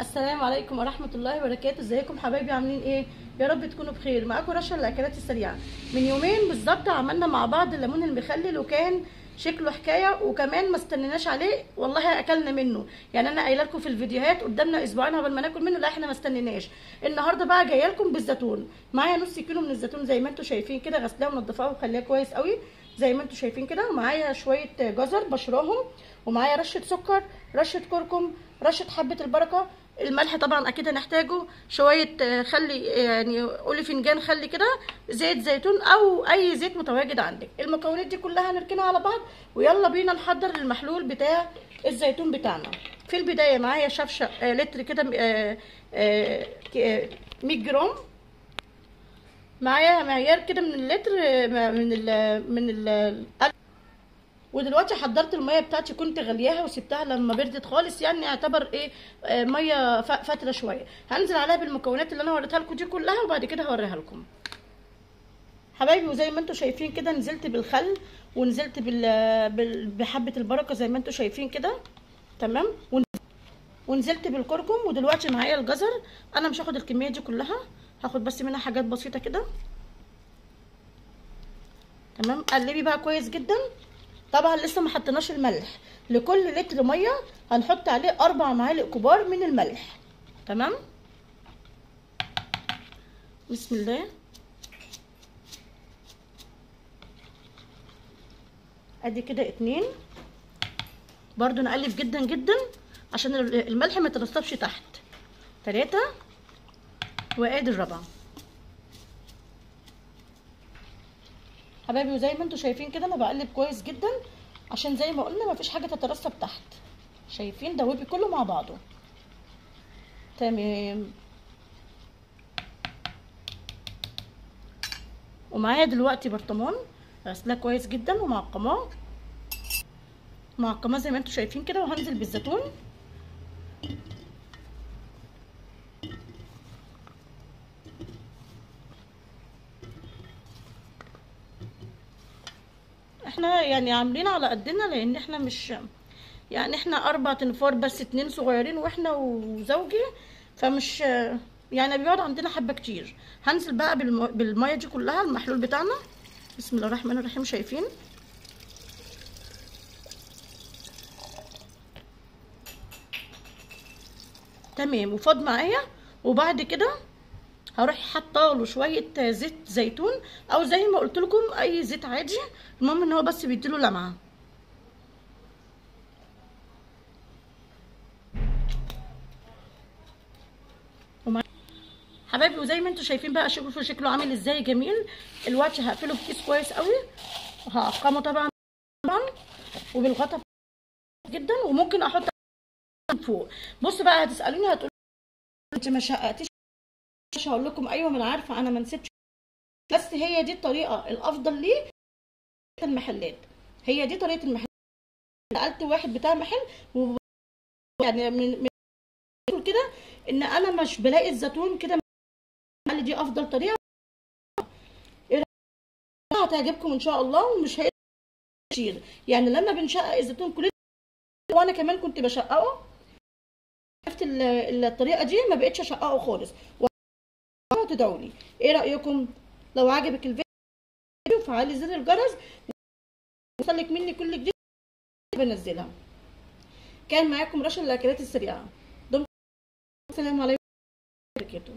السلام عليكم ورحمة الله وبركاته. ازيكم حبايبي؟ عاملين إيه؟ يا رب تكونوا بخير. معاكم رشا الأكلات السريعة. من يومين بالظبط عملنا مع بعض الليمون المخلل وكان شكله حكاية وكمان ما استنيناش عليه. والله أكلنا منه. يعني أنا قايلة لكم في الفيديوهات قدامنا أسبوعين قبل ما ناكل منه. لا إحنا ما استنيناش. النهارده بقى جاية لكم بالزيتون. معايا نص كيلو من الزيتون زي ما أنتم شايفين كده. غسلاه ومنضفاه وخليها كويس قوي زي ما أنتم شايفين كده. ومعايا شوية جزر بشراهم. ومعايا رشة سكر رشة كركم رشة حبة البركة. الملح طبعا أكيد هنحتاجه. شوية خلي يعني قولي فنجان خلي كده زيت زيتون أو أي زيت متواجد عندك. المكونات دي كلها هنركنها على بعض ويلا بينا نحضر المحلول بتاع الزيتون بتاعنا. في البداية معايا شفشه آه لتر كده آه آه 100 جرام. معايا معيار كده من اللتر من ال من ال ودلوقتي حضرت المية بتاعتي كنت غلياها وسبتها لما بردت خالص يعني يعتبر إيه آه مية فترة شوية. هنزل عليها بالمكونات اللي أنا وريتها لكم دي كلها وبعد كده هوريها لكم. حبايبي وزي ما أنتم شايفين كده نزلت بالخل ونزلت. بال... بحبة البركة زي ما أنتم شايفين كده. تمام؟ ونزلت بالكركم ودلوقتي معايا الجزر. أنا مش هاخد الكمية دي كلها هاخد بس منها حاجات بسيطة كده. تمام؟ قلبي بقى كويس جدا. طبعا لسه ما حطيناش الملح. لكل لتر مية هنحط عليه أربع معالق كبار من الملح. تمام؟ بسم الله. أدي كده اتنين. برضو نقلب جدا جدا عشان الملح ما يترسبش تحت. تلاتة. وآدي الرابعة. حبايبي وزي ما أنتم شايفين كده أنا بقلب كويس جدا عشان زي ما قلنا مفيش حاجة تترسب تحت. شايفين دوبي كله مع بعضه. تمام. ومعايا دلوقتي برطمان غسلاه كويس جدا ومعقماه. معقماه زي ما أنتم شايفين كده وهنزل بالزيتون. إحنا يعني عاملين على قدنا لأن إحنا مش يعني إحنا أربع تنفار بس اتنين صغيرين وإحنا وزوجي فمش يعني بيقعد عندنا حبة كتير. هنزل بقى بالمية دي كلها المحلول بتاعنا. بسم الله الرحمن الرحيم شايفين؟ تمام وفاض معايا؟ وبعد كده هروح حاطه له شوية زيت زيتون أو زي ما قلت لكم اي زيت عادي. المهم ان هو بس بيديله لمعة. حبايبي وزي ما أنتم شايفين بقى شوفوا شكله عامل إزاي جميل. الوقت هقفله بكيس كويس قوي. وهعقمه طبعا. طبعا وبالغطا جدا. وممكن أحط فوق. بصوا بقى هتسألوني هتقولوا انت ما شققتيش؟ مش هقول لكم أيوه ما أنا عارفة أنا ما نسيتش. بس هي دي الطريقة الأفضل ليه؟ المحلات. هي دي طريقة المحلات. سالت واحد بتاع محل و... يعني من, من كده إن أنا مش بلاقي الزيتون كده. قال دي أفضل طريقة. هتعجبكم إن شاء الله ومش هي كتير. يعني لما بنشقق الزيتون كل وأنا كمان كنت بشققه عرفت الطريقة دي ما بقتش أشققه خالص. تدعوا إيه رأيكم؟ لو عجبك الفيديو فعلي زر الجرس وصلك مني كل جديد بنزلها. كان معاكم رشا الأكلات السريعة. دمتم. السلام عليكم. وبركاته